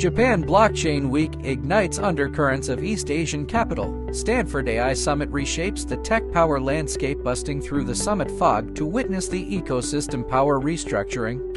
Japan Blockchain Week ignites undercurrents of East Asian capital. Stanford AI Summit reshapes the tech power landscape, busting through the summit fog to witness the ecosystem power restructuring.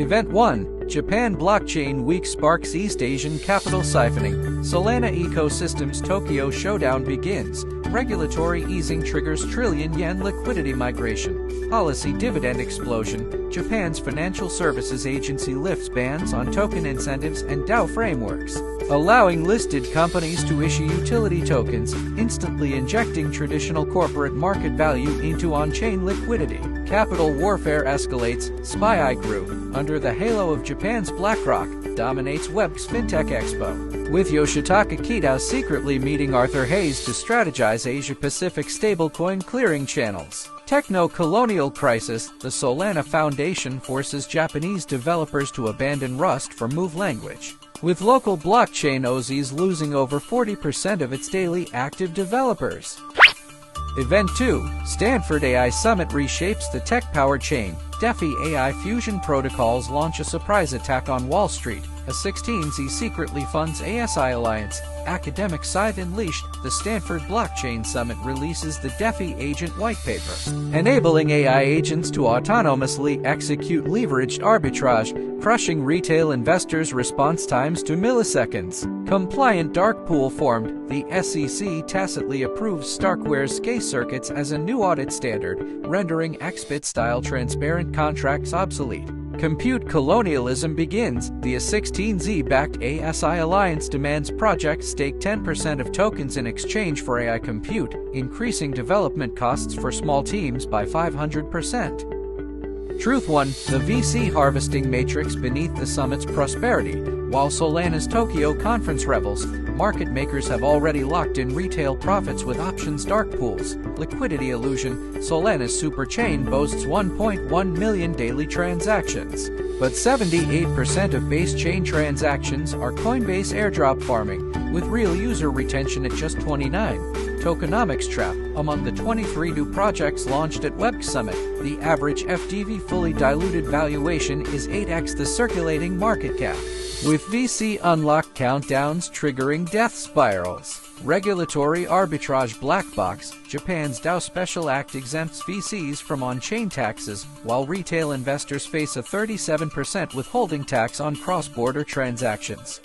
Event 1 Japan Blockchain Week sparks East Asian capital siphoning. Solana Ecosystems Tokyo Showdown begins. Regulatory easing triggers trillion yen liquidity migration. Policy dividend explosion. Japan's Financial Services Agency lifts bans on token incentives and DAO frameworks, allowing listed companies to issue utility tokens, instantly injecting traditional corporate market value into on chain liquidity. Capital warfare escalates. SBI Group, under the halo of Japan's BlackRock, dominates Web's FinTech Expo with Yoshitaka Kitao secretly meeting Arthur Hayes to strategize Asia Pacific stablecoin clearing channels. Techno colonial crisis The Solana Foundation forces Japanese developers to abandon Rust for Move language. With local blockchain OZs losing over 40% of its daily active developers. Event 2 Stanford AI Summit reshapes the tech power chain. DeFi AI Fusion Protocols launch a surprise attack on Wall Street. A 16Z secretly funds ASI Alliance. Academic Scythe Unleashed, the Stanford Blockchain Summit releases the DeFi Agent White Paper, enabling AI agents to autonomously execute leveraged arbitrage, crushing retail investors' response times to milliseconds. Compliant dark pool formed, the SEC tacitly approves Starkware's SKA circuits as a new audit standard, rendering XBit style contracts obsolete. Compute colonialism begins. The A16Z backed ASI Alliance demands projects stake 10% of tokens in exchange for AI compute, increasing development costs for small teams by 500%. Truth One, the VC harvesting matrix beneath the summit's prosperity, while Solana's Tokyo conference revels, market makers have already locked in retail profits with options dark pools. Liquidity illusion, Solana's superchain boasts 1.1 million daily transactions. But 78% of base chain transactions are Coinbase airdrop farming, with real user retention at just 29. Tokenomics Trap, among the 23 new projects launched at Web Summit, the average FDV fully diluted valuation is 8x the circulating market cap with VC unlock countdowns triggering death spirals. Regulatory arbitrage black box, Japan's DAO Special Act exempts VCs from on chain taxes, while retail investors face a 37% withholding tax on cross border transactions.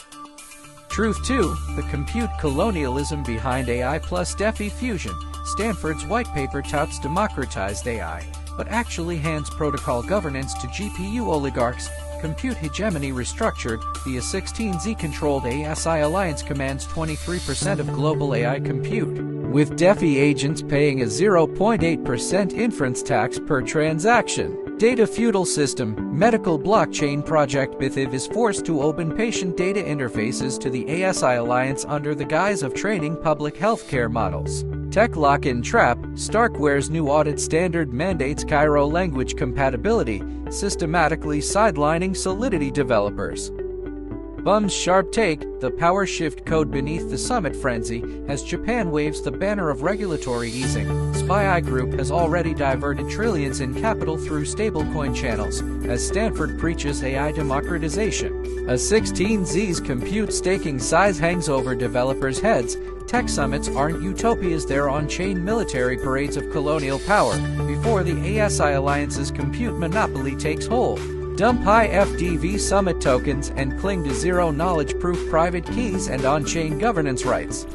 Truth 2 The compute colonialism behind AI plus DeFi fusion. Stanford's white paper touts democratized AI, but actually hands protocol governance to GPU oligarchs Compute hegemony restructured, the A16Z controlled ASI Alliance commands 23% of global AI compute, with DeFi agents paying a 0.8% inference tax per transaction. Data feudal system, medical blockchain project Bithiv is forced to open patient data interfaces to the ASI Alliance under the guise of training public healthcare models. Tech Lock in Trap, Starkware's new audit standard mandates Cairo language compatibility, systematically sidelining Solidity developers. Bum's sharp take, the power shift code beneath the summit frenzy, as Japan waves the banner of regulatory easing. SBI Group has already diverted trillions in capital through stablecoin channels, as Stanford preaches AI democratization. A 16Z's compute staking size hangs over developers' heads. Tech summits aren't utopias, they're on chain military parades of colonial power before the ASI Alliance's compute monopoly takes hold. Dump high FDV summit tokens and cling to zero knowledge proof private keys and on chain governance rights.